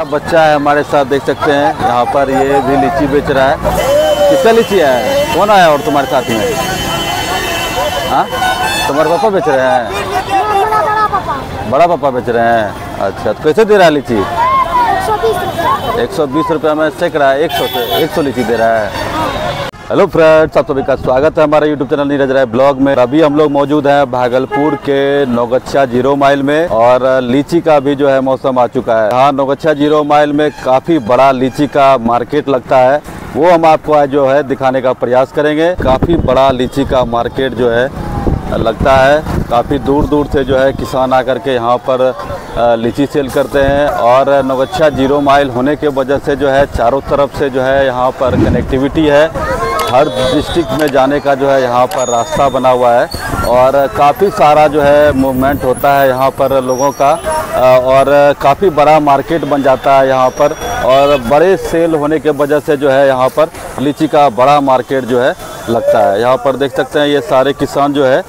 छोटा बच्चा है हमारे साथ देख सकते हैं। यहाँ पर ये भी लीची बेच रहा है। कितना लीची है? कौन आया और तुम्हारे साथ में? हाँ? तुम्हारे पापा बेच रहे हैं? बड़ा बड़ा पापा बेच रहे हैं। अच्छा तो कैसे दे रहा है लीची? एक सौ बीस रुपया में सेक रहा है एक सौ से एक सौ लीची दे रहा है। हेलो फ्रेंड्स आप सभी का स्वागत है हमारे YouTube channel Neeraj Rai blog में। अभी हम लोग मौजूद हैं भागलपुर के नौगच्छा ज़ीरो माइल में और लीची का भी जो है मौसम आ चुका है। हाँ नौगच्छा ज़ीरो माइल में काफ़ी बड़ा लीची का मार्केट लगता है। वो हम आपको आज जो है दिखाने का प्रयास करेंगे। काफ़ी बड़ा लीची का मार्केट जो है लगता है। काफ़ी दूर दूर से जो है किसान आकर के यहाँ पर लीची सेल करते हैं और नवच्छा ज़ीरो माइल होने के वजह से जो है चारों तरफ़ से जो है यहाँ पर कनेक्टिविटी है। हर डिस्ट्रिक्ट में जाने का जो है यहाँ पर रास्ता बना हुआ है और काफ़ी सारा जो है मूवमेंट होता है यहाँ पर लोगों का और काफ़ी बड़ा मार्केट बन जाता है यहाँ पर और बड़े सेल होने के वजह से जो है यहाँ पर लीची का बड़ा मार्केट जो है लगता है। यहाँ पर देख सकते हैं ये सारे किसान जो है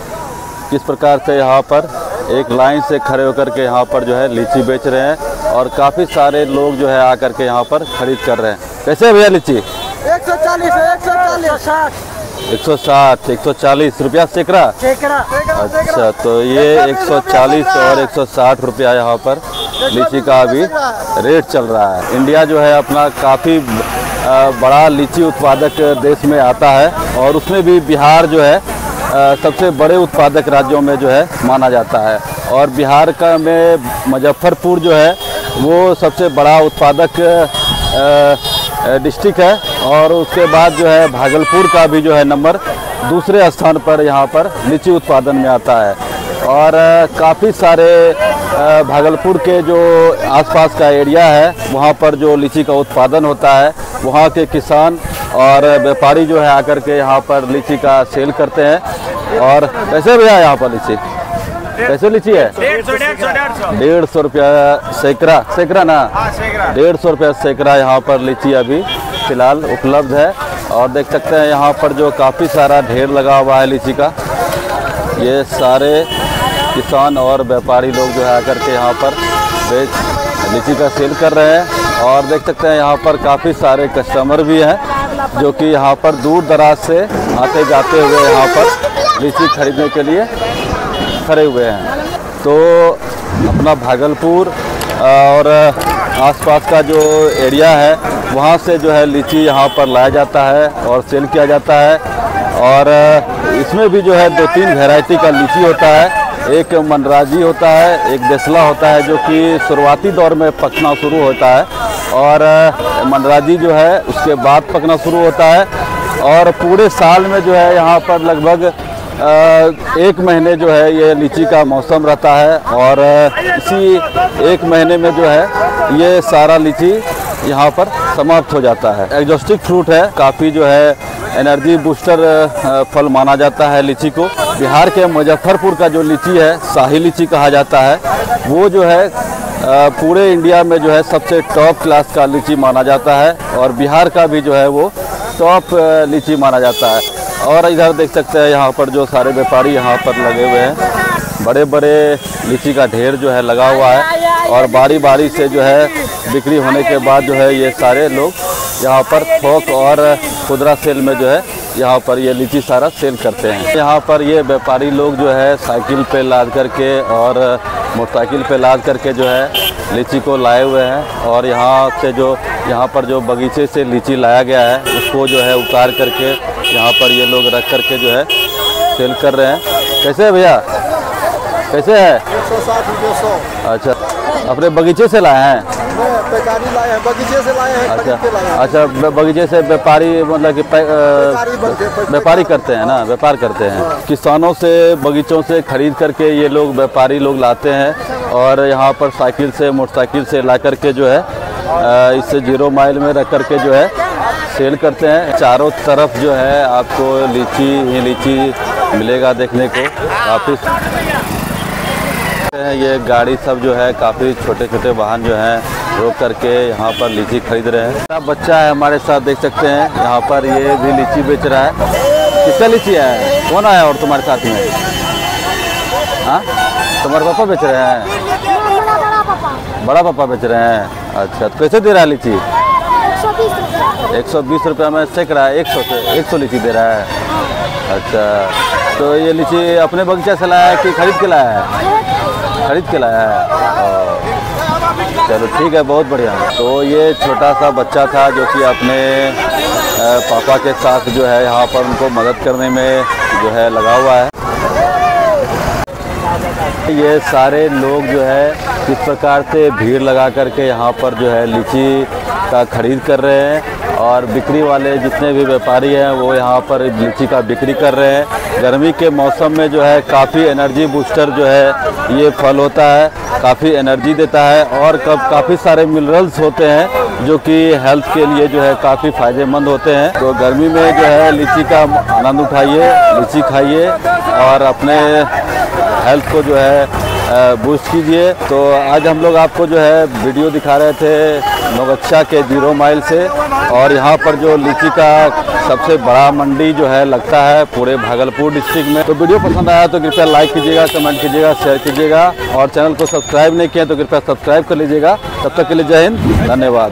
किस प्रकार से यहाँ पर एक लाइन से खड़े होकर के यहाँ पर जो है लीची बेच रहे हैं और काफ़ी सारे लोग जो है आकर के यहाँ पर खरीद कर रहे हैं। कैसे भैया लीची? एक सौ चालीस एक सौ चालीस। साठ 160 140 रुपया सैकड़ा अच्छा तो ये 140 और 160 रुपया यहाँ पर। लीची का अभी रेट चल रहा है। इंडिया जो है अपना काफ़ी बड़ा लीची उत्पादक देश में आता है और उसमें भी बिहार जो है सबसे बड़े उत्पादक राज्यों में जो है माना जाता है। और बिहार का में मुजफ्फरपुर जो है वो सबसे बड़ा उत्पादक डिस्ट्रिक्ट है और उसके बाद जो है भागलपुर का भी जो है नंबर दूसरे स्थान पर यहाँ पर लीची उत्पादन में आता है। और काफ़ी सारे भागलपुर के जो आसपास का एरिया है, वहाँ पर जो लीची का उत्पादन होता है, वहाँ के किसान और व्यापारी जो है आकर के यहाँ पर लीची का सेल करते हैं। और, कैसे भैया यहाँ पर लीची? कैसे लीची है डेढ़ सौ रुपया सैकड़ा सैकड़ा ना? हाँ डेढ़ सौ रुपया सैकड़ा यहाँ पर लीची अभी फ़िलहाल उपलब्ध है। और देख सकते हैं यहाँ पर जो काफ़ी सारा ढेर लगा हुआ है लीची का। ये सारे किसान और व्यापारी लोग जो है आकर के यहाँ पर बेच लीची का सेल कर रहे हैं। और देख सकते हैं यहाँ पर काफ़ी सारे कस्टमर भी हैं जो कि यहाँ पर दूर दराज से आते जाते हुए यहाँ पर लीची खरीदने के लिए खड़े हुए हैं। तो अपना भागलपुर और आसपास का जो एरिया है, वहाँ से जो है लीची यहाँ पर लाया जाता है और सेल किया जाता है। और इसमें भी जो है दो तीन वेराइटी का लीची होता है। एक मनराजी होता है, एक देसला होता है, जो कि शुरुआती दौर में पकना शुरू होता है। और मनराजी जो है, उसके बाद पकना शुरू होता है। और पूरे साल में जो है यहाँ पर लगभग एक महीने जो है ये लीची का मौसम रहता है और इसी एक महीने में जो है ये सारा लीची यहाँ पर समाप्त हो जाता है। एग्जॉस्टिक फ्रूट है, काफ़ी जो है एनर्जी बूस्टर फल माना जाता है लीची को। बिहार के मुजफ्फरपुर का जो लीची है, शाही लीची कहा जाता है, वो जो है पूरे इंडिया में जो है सबसे टॉप क्लास का लीची माना जाता है और बिहार का भी जो है वो टॉप लीची माना जाता है। और इधर देख सकते हैं, यहाँ पर जो सारे व्यापारी यहाँ पर लगे हुए हैं। बड़े बड़े लीची का ढेर जो है लगा हुआ है और बारी बारी से जो है बिक्री होने के बाद जो है ये सारे लोग यहाँ पर थोक और खुदरा सेल में जो है यहाँ पर ये लीची सारा सेल करते हैं। यहाँ पर ये व्यापारी लोग जो है साइकिल पे लाद करके और मोटरसाइकिल पे लाद करके जो है लीची को लाए हुए हैं और यहाँ से जो, यहाँ पर जो बगीचे से लीची लाया गया है, उसको जो है उतार करके यहाँ पर ये लोग रख करके जो है सेल कर रहे हैं। कैसे है भैया? कैसे है? अच्छा अपने बगीचे से लाए हैं? लाए हैं बगीचे से लाए हैं अच्छा अच्छा बगीचे से व्यापारी मतलब कि व्यापारी करते हैं ना, व्यापार करते हैं। किसानों से, बगीचों से खरीद करके ये लोग व्यापारी लोग लाते हैं और यहाँ पर साइकिल से, मोटरसाइकिल से ला करके जो है इससे ज़ीरो माइल में रख करके जो है सेल करते हैं। चारों तरफ़ जो है आपको लीची ही लीची मिलेगा देखने को। काफ़ी हैं ये गाड़ी सब जो है काफ़ी छोटे छोटे वाहन जो हैं रोक करके यहाँ पर लीची खरीद रहे हैं। छोटा बच्चा है हमारे साथ देख सकते हैं। यहाँ पर ये भी लीची बेच रहा है। किसका लीची है? कौन आया और तुम्हारे साथ में? हाँ? तुम्हारे पापा बेच रहे हैं? बड़ा बड़ा पापा। बड़ा पापा बेच रहे हैं। अच्छा तो कैसे दे रहा है लीची? एक सौ बीस रुपया। एक सौ बीस रुपये में सैकड़ा एक सौ से एक सौ लीची दे रहा है। अच्छा तो ये लीची अपने बगीचा से लाया है कि खरीद के लाया है? खरीद के लाया है? चलो ठीक है बहुत बढ़िया। तो ये छोटा सा बच्चा था जो कि अपने पापा के साथ जो है यहाँ पर उनको मदद करने में जो है लगा हुआ है। ये सारे लोग जो है किस प्रकार से भीड़ लगा करके यहाँ पर जो है लीची का खरीद कर रहे हैं और बिक्री वाले जितने भी व्यापारी हैं वो यहाँ पर लीची का बिक्री कर रहे हैं। गर्मी के मौसम में जो है काफ़ी एनर्जी बूस्टर जो है ये फल होता है, काफ़ी एनर्जी देता है और कब काफ़ी सारे मिनरल्स होते हैं जो कि हेल्थ के लिए जो है काफ़ी फ़ायदेमंद होते हैं। तो गर्मी में जो है लीची का आनंद उठाइए, लीची खाइए और अपने हेल्थ को जो है बूस्ट कीजिए। तो आज हम लोग आपको जो है वीडियो दिखा रहे थे नौगच्छा के ज़ीरो माइल से। और यहाँ पर जो लीची का सबसे बड़ा मंडी जो है लगता है पूरे भागलपुर डिस्ट्रिक्ट में। तो वीडियो पसंद आया तो कृपया लाइक कीजिएगा कमेंट कीजिएगा शेयर कीजिएगा। और चैनल को सब्सक्राइब नहीं किया तो कृपया सब्सक्राइब कर लीजिएगा। तब तक के लिए जय हिंद, धन्यवाद।